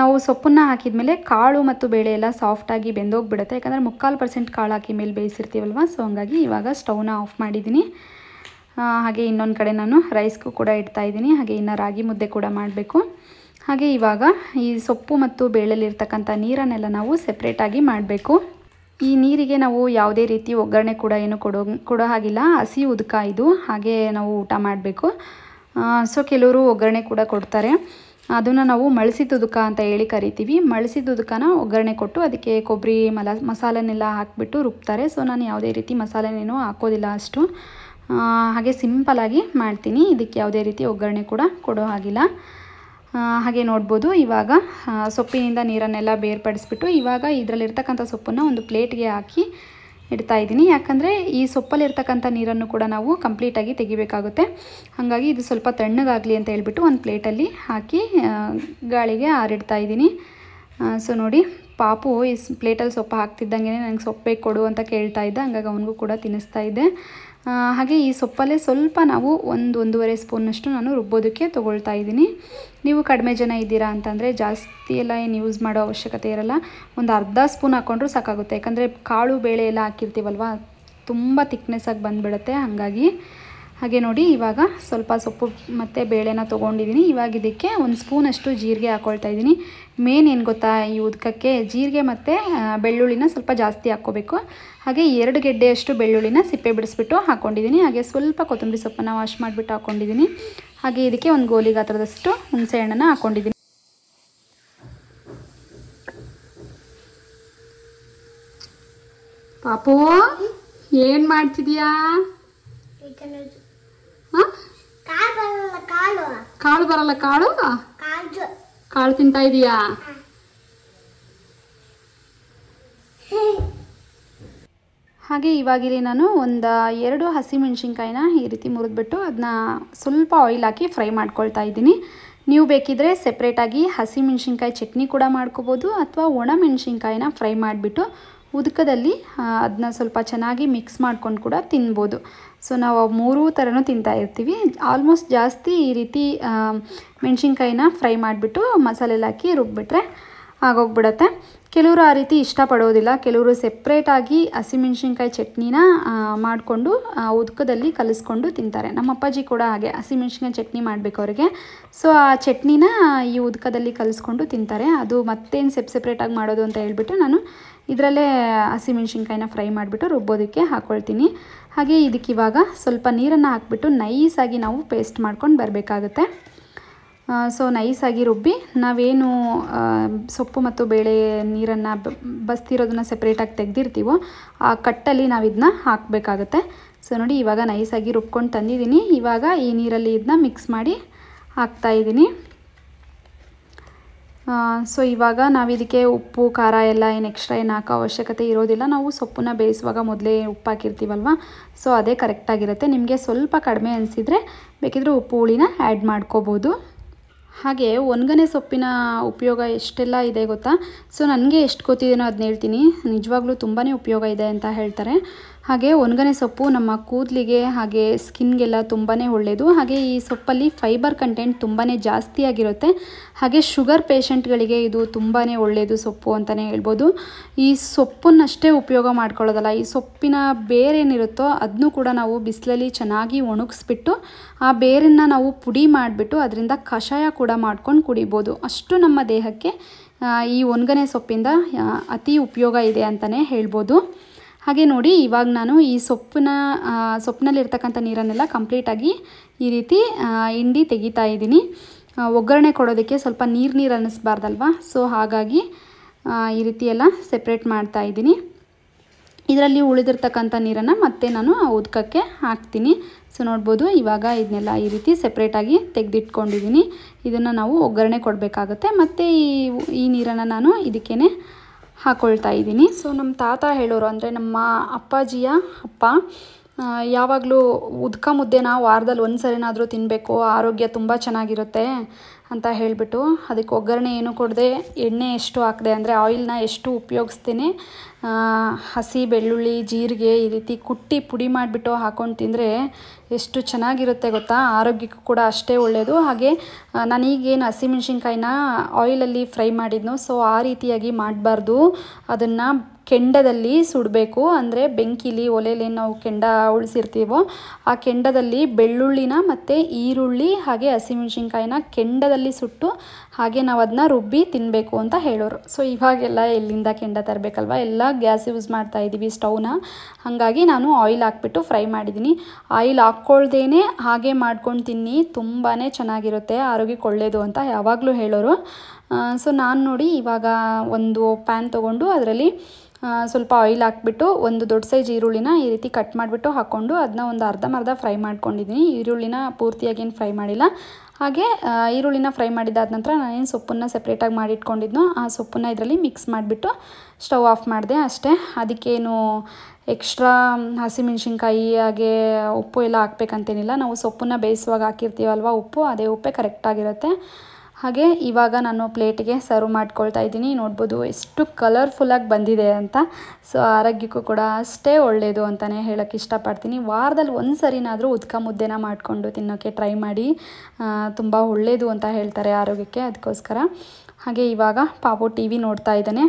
ನಾವು ಸೊಪ್ಪನ್ನು ಹಾಕಿದ್ಮೇಲೆ ಕಾಳು ಮತ್ತು ಬೇಳೆ ಎಲ್ಲ ಸಾಫ್ಟಾಗಿ ಬೆಂದೋಗ್ಬಿಡುತ್ತೆ. ಯಾಕಂದರೆ ಮುಕ್ಕಾಲು ಪರ್ಸೆಂಟ್ ಕಾಳು ಹಾಕಿ ಮೇಲೆ ಬೇಯಿಸಿರ್ತೀವಲ್ವ ಸೊ ಹಂಗಾಗಿ ಇವಾಗ ಸ್ಟವ್ನ ಆಫ್ ಮಾಡಿದ್ದೀನಿ. ಹಾಗೆ ಇನ್ನೊಂದು ಕಡೆ ನಾನು ರೈಸ್ಗೂ ಕೂಡ ಇಡ್ತಾಯಿದ್ದೀನಿ ಹಾಗೆ ಇನ್ನು ರಾಗಿ ಮುದ್ದೆ ಕೂಡ ಮಾಡಬೇಕು. ಹಾಗೆ ಇವಾಗ ಈ ಸೊಪ್ಪು ಮತ್ತು ಬೇಳೆಲಿರ್ತಕ್ಕಂಥ ನೀರನ್ನೆಲ್ಲ ನಾವು ಸೆಪ್ರೇಟಾಗಿ ಮಾಡಬೇಕು. ಈ ನೀರಿಗೆ ನಾವು ಯಾವುದೇ ರೀತಿ ಒಗ್ಗರಣೆ ಕೂಡ ಏನು ಕೊಡೋ ಕೊಡೋ ಹಾಗಿಲ್ಲ. ಹಸಿ ಉದಕ ಇದು. ಹಾಗೆ ನಾವು ಊಟ ಮಾಡಬೇಕು. ಸೊ ಕೆಲವರು ಒಗ್ಗರಣೆ ಕೂಡ ಕೊಡ್ತಾರೆ. ಅದನ್ನು ನಾವು ಮಳಸಿದ ಉದಕ ಅಂತ ಹೇಳಿ ಕರಿತೀವಿ. ಮಳಸಿದ ಉದಕನ ಒಗ್ಗರಣೆ ಕೊಟ್ಟು ಅದಕ್ಕೆ ಕೊಬ್ಬರಿ, ಮಲ, ಮಸಾಲೆನೆಲ್ಲ ಹಾಕಿಬಿಟ್ಟು ರುಬ್ತಾರೆ. ಸೊ ನಾನು ಯಾವುದೇ ರೀತಿ ಮಸಾಲೆನೇನು ಹಾಕೋದಿಲ್ಲ ಅಷ್ಟು. ಹಾಗೆ ಸಿಂಪಲಾಗಿ ಮಾಡ್ತೀನಿ. ಇದಕ್ಕೆ ಯಾವುದೇ ರೀತಿ ಒಗ್ಗರಣೆ ಕೂಡ ಕೊಡೋ ಹಾಗಿಲ್ಲ. ಹಾಗೆ ನೋಡ್ಬೋದು. ಇವಾಗ ಸೊಪ್ಪಿನಿಂದ ನೀರನ್ನೆಲ್ಲ ಬೇರ್ಪಡಿಸ್ಬಿಟ್ಟು ಇವಾಗ ಇದರಲ್ಲಿರ್ತಕ್ಕಂಥ ಸೊಪ್ಪನ್ನು ಒಂದು ಪ್ಲೇಟ್ಗೆ ಹಾಕಿ ಇಡ್ತಾ ಇದ್ದೀನಿ. ಯಾಕಂದರೆ ಈ ಸೊಪ್ಪಲ್ಲಿರ್ತಕ್ಕಂಥ ನೀರನ್ನು ಕೂಡ ನಾವು ಕಂಪ್ಲೀಟಾಗಿ ತೆಗಿಬೇಕಾಗುತ್ತೆ. ಹಾಗಾಗಿ ಇದು ಸ್ವಲ್ಪ ತಣ್ಣಗಾಗಲಿ ಅಂತ ಹೇಳ್ಬಿಟ್ಟು ಒಂದು ಪ್ಲೇಟಲ್ಲಿ ಹಾಕಿ ಗಾಳಿಗೆ ಆರಿಡ್ತಾ ಇದ್ದೀನಿ. ಸೊ ನೋಡಿ, ಪಾಪು ಈ ಪ್ಲೇಟಲ್ಲಿ ಸೊಪ್ಪು ಹಾಕ್ತಿದ್ದಂಗೆ ನನಗೆ ಸೊಪ್ಪೇ ಕೊಡು ಅಂತ ಕೇಳ್ತಾ ಇದ್ದೆ. ಹಂಗಾಗಿ ಅವನಿಗೂ ಕೂಡ ತಿನ್ನಿಸ್ತಾ ಇದ್ದೆ. ಹಾಗೆ ಈ ಸೊಪ್ಪಲ್ಲೇ ಸ್ವಲ್ಪ ನಾವು ಒಂದು ಒಂದೂವರೆ ಸ್ಪೂನಷ್ಟು ನಾನು ರುಬ್ಬೋದಕ್ಕೆ ತೊಗೊಳ್ತಾ ಇದ್ದೀನಿ. ನೀವು ಕಡಿಮೆ ಜನ ಇದ್ದೀರಾ ಅಂತಂದರೆ ಜಾಸ್ತಿ ಎಲ್ಲ ಏನು ಯೂಸ್ ಮಾಡೋ ಅವಶ್ಯಕತೆ ಇರಲ್ಲ. ಒಂದು ಅರ್ಧ ಸ್ಪೂನ್ ಹಾಕ್ಕೊಂಡ್ರೂ ಸಾಕಾಗುತ್ತೆ. ಯಾಕಂದರೆ ಕಾಳು ಬೇಳೆ ಎಲ್ಲ ಹಾಕಿರ್ತೀವಲ್ವ, ತುಂಬ ತಿಕ್ನೆಸ್ಸಾಗಿ ಬಂದುಬಿಡುತ್ತೆ. ಹಾಗಾಗಿ ಹಾಗೆ ನೋಡಿ, ಇವಾಗ ಸ್ವಲ್ಪ ಸೊಪ್ಪು ಮತ್ತು ಬೇಳೆನ ತೊಗೊಂಡಿದ್ದೀನಿ ಇವಾಗ ಇದಕ್ಕೆ ಒಂದು ಸ್ಪೂನಷ್ಟು ಜೀರಿಗೆ ಹಾಕ್ಕೊಳ್ತಾ ಇದ್ದೀನಿ ಮೇನ್ ಏನು ಗೊತ್ತಾ, ಈ ಉದ್ಕಕ್ಕೆ ಜೀರಿಗೆ ಮತ್ತು ಬೆಳ್ಳುಳ್ಳಿನ ಸ್ವಲ್ಪ ಜಾಸ್ತಿ ಹಾಕ್ಕೋಬೇಕು. ಹಾಗೆ ಎರಡು ಗೆಡ್ಡೆಯಷ್ಟು ಬೆಳ್ಳುಳ್ಳಿನ ಸಿಪ್ಪೆ ಬಿಡಿಸ್ಬಿಟ್ಟು ಹಾಕ್ಕೊಂಡಿದ್ದೀನಿ ಹಾಗೆ ಸ್ವಲ್ಪ ಕೊತ್ತಂಬರಿ ಸೊಪ್ಪನ್ನು ವಾಶ್ ಮಾಡಿಬಿಟ್ಟು ಹಾಕ್ಕೊಂಡಿದ್ದೀನಿ ಹಾಗೆ ಇದಕ್ಕೆ ಒಂದು ಗೋಲಿ ಗಾತ್ರದಷ್ಟು ಹುಣಸೆ ಹಣ್ಣನ್ನು ಹಾಕ್ಕೊಂಡಿದ್ದೀನಿ ಪಾಪು, ಏನು ಮಾಡ್ತಿದ್ಯಾ? ಕಾಳು ಬರಲ್ಲ ಕಾಳು. ಕಾಳು ತಿಂತಾ ಇದೀಯಾ? ಹಾಗೆ ಇವಾಗಿಲ್ಲಿ ನಾನು ಒಂದು ಎರಡು ಹಸಿಮೆಣ್ಸಿನ್ಕಾಯಿನ ಈ ರೀತಿ ಮುರಿದ್ಬಿಟ್ಟು ಅದನ್ನ ಸ್ವಲ್ಪ ಆಯಿಲ್ ಹಾಕಿ ಫ್ರೈ ಮಾಡ್ಕೊಳ್ತಾ ಇದ್ದೀನಿ. ನೀವು ಬೇಕಿದ್ರೆ ಸೆಪ್ರೇಟಾಗಿ ಹಸಿಮೆಣ್ಸಿನ್ಕಾಯಿ ಚಟ್ನಿ ಕೂಡ ಮಾಡ್ಕೋಬೋದು ಅಥವಾ ಒಣ ಮೆಣಸಿನ್ಕಾಯಿನ ಫ್ರೈ ಮಾಡಿಬಿಟ್ಟು ಉದಕದಲ್ಲಿ ಅದನ್ನ ಸ್ವಲ್ಪ ಚೆನ್ನಾಗಿ ಮಿಕ್ಸ್ ಮಾಡ್ಕೊಂಡು ಕೂಡ ತಿನ್ಬೋದು. ಸೊ ನಾವು ಮೂರೂ ಥರನೂ ತಿಂತಾ ಇರ್ತೀವಿ. ಆಲ್ಮೋಸ್ಟ್ ಜಾಸ್ತಿ ಈ ರೀತಿ ಮೆಣಸಿನ್ಕಾಯಿನ ಫ್ರೈ ಮಾಡಿಬಿಟ್ಟು ಮಸಾಲೆಲ್ಲ ಹಾಕಿ ರುಬ್ಬಿಟ್ರೆ ಆಗೋಗ್ಬಿಡತ್ತೆ. ಕೆಲವರು ಆ ರೀತಿ ಇಷ್ಟಪಡೋದಿಲ್ಲ. ಕೆಲವರು ಸೆಪ್ರೇಟಾಗಿ ಹಸಿಮೆಣ್ಸಿನ್ಕಾಯಿ ಚಟ್ನಿನ ಮಾಡಿಕೊಂಡು ಉದಕದಲ್ಲಿ ಕಲಿಸ್ಕೊಂಡು ತಿಂತಾರೆ. ನಮ್ಮ ಅಪ್ಪಾಜಿ ಕೂಡ ಹಾಗೆ ಹಸಿಮೆಣ್ಸಿನ್ಕಾಯಿ ಚಟ್ನಿ ಮಾಡಬೇಕು ಅವರಿಗೆ. ಸೊ ಆ ಚಟ್ನಿನ ಈ ಉದಕದಲ್ಲಿ ಕಲಿಸ್ಕೊಂಡು ತಿಂತಾರೆ. ಅದು ಮತ್ತೇನು ಸೆಪ್ ಸೆಪ್ರೇಟಾಗಿ ಮಾಡೋದು ಅಂತ ಹೇಳ್ಬಿಟ್ಟು ನಾನು ಇದರಲ್ಲೇ ಹಸಿಮೆಣ್ಸಿನ್ಕಾಯಿನ ಫ್ರೈ ಮಾಡಿಬಿಟ್ಟು ರುಬ್ಬೋದಕ್ಕೆ ಹಾಕ್ಕೊಳ್ತೀನಿ ಹಾಗೆ ಇದಕ್ಕೆ ಇವಾಗ ಸ್ವಲ್ಪ ನೀರನ್ನು ಹಾಕ್ಬಿಟ್ಟು ನೈಸಾಗಿ ನಾವು ಪೇಸ್ಟ್ ಮಾಡ್ಕೊಂಡು ಬರಬೇಕಾಗುತ್ತೆ. ಸೊ ನೈಸಾಗಿ ರುಬ್ಬಿ ನಾವೇನು ಸೊಪ್ಪು ಮತ್ತು ಬೇಳೆ ನೀರನ್ನು ಬಸ್ತಿರೋದನ್ನ ಸಪ್ರೇಟಾಗಿ ತೆಗೆದಿರ್ತೀವೋ ಆ ಕಟ್ಟಲ್ಲಿ ನಾವು ಇದನ್ನ ಹಾಕಬೇಕಾಗತ್ತೆ. ಸೊ ನೋಡಿ ಇವಾಗ ನೈಸಾಗಿ ರುಬ್ಕೊಂಡು ತಂದಿದ್ದೀನಿ. ಇವಾಗ ಈ ನೀರಲ್ಲಿ ಇದನ್ನ ಮಿಕ್ಸ್ ಮಾಡಿ ಹಾಕ್ತಾ ಇದ್ದೀನಿ. ಸೊ ಇವಾಗ ನಾವು ಇದಕ್ಕೆ ಉಪ್ಪು, ಖಾರ ಎಲ್ಲ ಏನು ಎಕ್ಸ್ಟ್ರಾ ಏನು ಹಾಕೋ ಅವಶ್ಯಕತೆ ಇರೋದಿಲ್ಲ. ನಾವು ಸೊಪ್ಪನ್ನ ಬೇಯಿಸುವಾಗ ಮೊದಲೇ ಉಪ್ಪು ಹಾಕಿರ್ತೀವಲ್ವ? ಸೊ ಅದೇ ಕರೆಕ್ಟಾಗಿರುತ್ತೆ ನಿಮಗೆ ಸ್ವಲ್ಪ ಕಡಿಮೆ ಅನಿಸಿದರೆ ಬೇಕಿದ್ರೆ ಉಪ್ಪು, ಹುಳಿನ ಆ್ಯಡ್ ಮಾಡ್ಕೋಬೋದು. ಹಾಗೆ ಒಣಗನೆ ಸೊಪ್ಪಿನ ಉಪಯೋಗ ಎಷ್ಟೆಲ್ಲ ಇದೆ ಗೊತ್ತಾ? ಸೊ ನನಗೆ ಎಷ್ಟು ಗೊತ್ತಿದೆಯೋ ಅದನ್ನ ಹೇಳ್ತೀನಿ. ನಿಜವಾಗ್ಲೂ ತುಂಬಾ ಉಪಯೋಗ ಇದೆ ಅಂತ ಹೇಳ್ತಾರೆ. ಹಾಗೆ ಒಣಗನೆ ಸೊಪ್ಪು ನಮ್ಮ ಕೂದಲಿಗೆ ಹಾಗೆ ಸ್ಕಿನ್ಗೆಲ್ಲ ತುಂಬಾ ಒಳ್ಳೆಯದು ಹಾಗೆ ಈ ಸೊಪ್ಪಲ್ಲಿ ಫೈಬರ್ ಕಂಟೆಂಟ್ ತುಂಬಾ ಜಾಸ್ತಿ ಆಗಿರುತ್ತೆ. ಹಾಗೆ ಶುಗರ್ ಪೇಷಂಟ್ಗಳಿಗೆ ಇದು ತುಂಬಾ ಒಳ್ಳೆಯದು ಸೊಪ್ಪು ಅಂತಲೇ ಹೇಳ್ಬೋದು. ಈ ಸೊಪ್ಪನ್ನಷ್ಟೇ ಉಪಯೋಗ ಮಾಡ್ಕೊಳ್ಳೋದಲ್ಲ, ಈ ಸೊಪ್ಪಿನ ಬೇರೇನಿರುತ್ತೋ ಅದನ್ನೂ ಕೂಡ ನಾವು ಬಿಸಿಲಲ್ಲಿ ಚೆನ್ನಾಗಿ ಒಣಗಿಸ್ಬಿಟ್ಟು, ಆ ಬೇರನ್ನು ನಾವು ಪುಡಿ ಮಾಡಿಬಿಟ್ಟು ಅದರಿಂದ ಕಷಾಯ ಕೂಡ ಮಾಡ್ಕೊಂಡು ಕುಡಿಬೋದು. ಅಷ್ಟು ನಮ್ಮ ದೇಹಕ್ಕೆ ಈ ಒಣಗನೆ ಸೊಪ್ಪಿಂದ ಅತಿ ಉಪಯೋಗ ಇದೆ ಅಂತಲೇ ಹೇಳ್ಬೋದು. ಹಾಗೆ ನೋಡಿ, ಇವಾಗ ನಾನು ಈ ಸೊಪ್ಪಿನ ಸೊಪ್ಪಿನಲ್ಲಿರ್ತಕ್ಕಂಥ ನೀರನ್ನೆಲ್ಲ ಕಂಪ್ಲೀಟಾಗಿ ಈ ರೀತಿ ಹಿಂಡಿ ತೆಗಿತಾ ಇದ್ದೀನಿ. ಒಗ್ಗರಣೆ ಕೊಡೋದಕ್ಕೆ ಸ್ವಲ್ಪ ನೀರು ನೀರು ಅನ್ನಿಸ್ಬಾರ್ದಲ್ವಾ? ಸೊ ಹಾಗಾಗಿ ಈ ರೀತಿ ಎಲ್ಲ ಸೆಪ್ರೇಟ್ ಮಾಡ್ತಾ ಇದ್ದೀನಿ. ಇದರಲ್ಲಿ ಉಳಿದಿರ್ತಕ್ಕಂಥ ನೀರನ್ನು ಮತ್ತೆ ನಾನು ಉದ್ಕಕ್ಕೆ ಹಾಕ್ತೀನಿ. ಸೊ ನೋಡ್ಬೋದು, ಇವಾಗ ಇದನ್ನೆಲ್ಲ ಈ ರೀತಿ ಸೆಪ್ರೇಟಾಗಿ ತೆಗೆದಿಟ್ಕೊಂಡಿದ್ದೀನಿ. ಇದನ್ನು ನಾವು ಒಗ್ಗರಣೆ ಕೊಡಬೇಕಾಗುತ್ತೆ. ಮತ್ತು ಈ ಈ ನೀರನ್ನು ನಾನು ಇದಕ್ಕೇ ಹಾಕ್ಕೊಳ್ತಾ ಇದ್ದೀನಿ. ಸೊ ನಮ್ಮ ತಾತ ಹೇಳೋರು ಅಂದರೆ ನಮ್ಮ ಅಪ್ಪಾಜಿಯ ಅಪ್ಪ ಯಾವಾಗಲೂ ಉದ್ಕ ಮುದ್ದೆನ ವಾರದಲ್ಲಿ ಒಂದು ಸರಿನಾದರೂ ತಿನ್ನಬೇಕು ಆರೋಗ್ಯ ತುಂಬ ಚೆನ್ನಾಗಿರುತ್ತೆ. ಅಂತ ಹೇಳಿಬಿಟ್ಟು ಅದಕ್ಕೆ ಒಗ್ಗರಣೆ ಏನು ಕೊಡದೆ ಎಣ್ಣೆ ಎಷ್ಟು ಹಾಕಿದೆ ಅಂದರೆ ಆಯಿಲ್ನ ಎಷ್ಟು ಉಪಯೋಗಿಸ್ತೀನಿ ಹಸಿ ಬೆಳ್ಳುಳ್ಳಿ, ಜೀರಿಗೆ ಈ ರೀತಿ ಕುಟ್ಟಿ ಪುಡಿ ಮಾಡಿಬಿಟ್ಟು ಹಾಕೊಂಡು ತಿಂದರೆ ಎಷ್ಟು ಚೆನ್ನಾಗಿರುತ್ತೆ ಗೊತ್ತಾ? ಆರೋಗ್ಯಕ್ಕೂ ಕೂಡ ಅಷ್ಟೇ ಒಳ್ಳೆಯದು ಹಾಗೆ ನಾನೀಗೇನು ಹಸಿಮೆಣ್ಸಿನ್ಕಾಯಿನ ಆಯಿಲಲ್ಲಿ ಫ್ರೈ ಮಾಡಿದ್ನು, ಸೊ ಆ ರೀತಿಯಾಗಿ ಮಾಡಬಾರ್ದು. ಅದನ್ನು ಕೆಂಡದಲ್ಲಿ ಸುಡಬೇಕು, ಅಂದರೆ ಬೆಂಕಿಲಿ ಒಲೆಯಲ್ಲಿ ನಾವು ಕೆಂಡ ಉಳಿಸಿರ್ತೀವೋ, ಆ ಕೆಂಡದಲ್ಲಿ ಬೆಳ್ಳುಳ್ಳಿನ ಮತ್ತು ಈರುಳ್ಳಿ ಹಾಗೆ ಹಸಿಮೆಣ್ಸಿನ್ಕಾಯಿನ ಕೆಂಡದಲ್ಲಿ ಸುಟ್ಟು ಹಾಗೆ ನಾವು ಅದನ್ನ ರುಬ್ಬಿ ತಿನ್ನಬೇಕು ಅಂತ ಹೇಳೋರು. ಸೊ ಇವಾಗೆಲ್ಲ ಎಲ್ಲಿಂದ ಕೆಂಡ ತರಬೇಕಲ್ವ? ಎಲ್ಲ ಗ್ಯಾಸ್ ಯೂಸ್ ಮಾಡ್ತಾ ಇದ್ದೀವಿ ಸ್ಟವ್ನ. ಹಾಗಾಗಿ ನಾನು ಆಯಿಲ್ ಹಾಕ್ಬಿಟ್ಟು ಫ್ರೈ ಮಾಡಿದ್ದೀನಿ ಆಯಿಲ್ ಹಾಕ್ಕೊಳ್ದೇ ಹಾಗೆ ಮಾಡ್ಕೊಂಡು ತಿನ್ನಿ ತುಂಬಾ ಚೆನ್ನಾಗಿರುತ್ತೆ ಆರೋಗ್ಯಕ್ಕೆ ಒಳ್ಳೆಯದು ಅಂತ ಯಾವಾಗಲೂ ಹೇಳೋರು. ಸೊ ನಾನು ನೋಡಿ ಇವಾಗ ಒಂದು ಪ್ಯಾನ್ ತೊಗೊಂಡು ಅದರಲ್ಲಿ ಸ್ವಲ್ಪ ಆಯಿಲ್ ಹಾಕ್ಬಿಟ್ಟು ಒಂದು ದೊಡ್ಡ ಸೈಜ್ ಈರುಳ್ಳಿನ ಈ ರೀತಿ ಕಟ್ ಮಾಡಿಬಿಟ್ಟು ಹಾಕ್ಕೊಂಡು ಅದನ್ನ ಒಂದು ಅರ್ಧಂಬರ್ಧ ಫ್ರೈ ಮಾಡ್ಕೊಂಡಿದ್ದೀನಿ ಈರುಳ್ಳಿನ ಪೂರ್ತಿಯಾಗಿ ಏನು ಫ್ರೈ ಮಾಡಿಲ್ಲ. ಹಾಗೆ ಈರುಳ್ಳಿನ ಫ್ರೈ ಮಾಡಿದಾದ ನಂತರ ನಾನೇನು ಸೊಪ್ಪನ್ನು ಸಪ್ರೇಟಾಗಿ ಮಾಡಿಟ್ಕೊಂಡಿದ್ನೋ ಆ ಸೊಪ್ಪನ್ನ ಇದರಲ್ಲಿ ಮಿಕ್ಸ್ ಮಾಡಿಬಿಟ್ಟು ಸ್ಟವ್ ಆಫ್ ಮಾಡಿದೆ ಅಷ್ಟೇ. ಅದಕ್ಕೇನು ಎಕ್ಸ್ಟ್ರಾ ಹಸಿಮೆಣ್ಸಿನ್ಕಾಯಿ, ಹಾಗೆ ಉಪ್ಪು ಎಲ್ಲ ಹಾಕ್ಬೇಕಂತೇನಿಲ್ಲ. ನಾವು ಸೊಪ್ಪನ್ನ ಬೇಯಿಸುವಾಗ ಹಾಕಿರ್ತೀವಲ್ವ ಉಪ್ಪು, ಅದೇ ಉಪ್ಪೇ ಕರೆಕ್ಟಾಗಿರುತ್ತೆ ಹಾಗೆ ಇವಾಗ ನಾನು ಪ್ಲೇಟಿಗೆ ಸರ್ವ್ ಮಾಡ್ಕೊಳ್ತಾ ಇದ್ದೀನಿ. ನೋಡ್ಬೋದು ಎಷ್ಟು ಕಲರ್ಫುಲ್ಲಾಗಿ ಬಂದಿದೆ ಅಂತ. ಸೊ ಆರೋಗ್ಯಕ್ಕೂ ಕೂಡ ಅಷ್ಟೇ ಒಳ್ಳೆಯದು ಅಂತಲೇ ಹೇಳೋಕ್ಕೆ ಇಷ್ಟಪಡ್ತೀನಿ. ವಾರದಲ್ಲಿ ಒಂದು ಸರಿನಾದರೂ ಉದ್ಕ ಮುದ್ದೆನ ಮಾಡಿಕೊಂಡು ತಿನ್ನೋಕ್ಕೆ ಟ್ರೈ ಮಾಡಿ ತುಂಬ ಒಳ್ಳೆಯದು ಅಂತ ಹೇಳ್ತಾರೆ ಆರೋಗ್ಯಕ್ಕೆ ಅದಕ್ಕೋಸ್ಕರ. ಹಾಗೆ ಇವಾಗ ಪಾಪು ಟಿ ವಿ ನೋಡ್ತಾ ಇದ್ದಾನೆ.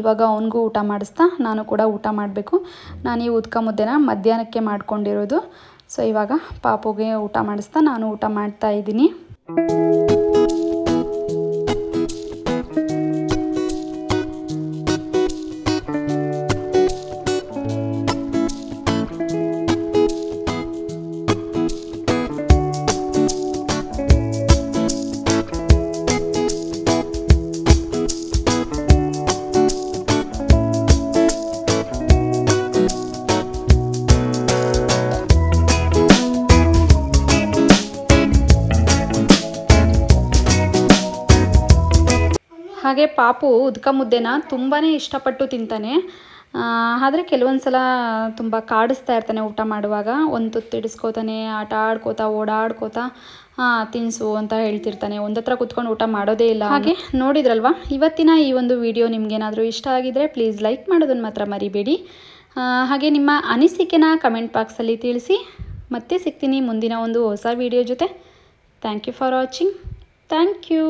ಇವಾಗ ಅವನಿಗೂ ಊಟ ಮಾಡಿಸ್ತಾ ನಾನು ಕೂಡ ಊಟ ಮಾಡಬೇಕು. ನಾನು ಈ ಉದ್ಕ ಮುದ್ದೆನ ಮಧ್ಯಾಹ್ನಕ್ಕೆ ಮಾಡ್ಕೊಂಡಿರೋದು. ಸೊ ಇವಾಗ ಪಾಪುಗೆ ಊಟ ಮಾಡಿಸ್ತಾ ನಾನು ಊಟ ಮಾಡ್ತಾ ಇದ್ದೀನಿ. ಹಾಗೆ ಪಾಪು ಉದ್ಕ ಮುದ್ದೆನ ತುಂಬಾ ಇಷ್ಟಪಟ್ಟು ತಿಂತಾನೆ. ಆದರೆ ಕೆಲವೊಂದು ಸಲ ತುಂಬ ಕಾಡಿಸ್ತಾ ಇರ್ತಾನೆ ಊಟ ಮಾಡುವಾಗ. ಒಂದು ತುತ್ತು ಇಡಿಸ್ಕೋತಾನೆ ಆಟ ಆಡ್ಕೋತಾ, ಓಡಾಡ್ಕೋತಾ ಹಾಂ ತಿನ್ಸು ಅಂತ ಹೇಳ್ತಿರ್ತಾನೆ. ಒಂದತ್ರ ಕುತ್ಕೊಂಡು ಊಟ ಮಾಡೋದೇ ಇಲ್ಲ. ಹಾಗೆ ನೋಡಿದ್ರಲ್ವಾ? ಇವತ್ತಿನ ಈ ಒಂದು ವಿಡಿಯೋ ನಿಮ್ಗೇನಾದರೂ ಇಷ್ಟ ಆಗಿದ್ರೆ ಪ್ಲೀಸ್ ಲೈಕ್ ಮಾಡೋದನ್ನು ಮಾತ್ರ ಮರಿಬೇಡಿ. ಹಾಗೆ ನಿಮ್ಮ ಅನಿಸಿಕೆನ ಕಮೆಂಟ್ ಬಾಕ್ಸಲ್ಲಿ ತಿಳಿಸಿ. ಮತ್ತೆ ಸಿಗ್ತೀನಿ ಮುಂದಿನ ಒಂದು ಹೊಸ ವಿಡಿಯೋ ಜೊತೆ. Thank you for watching. Thank you.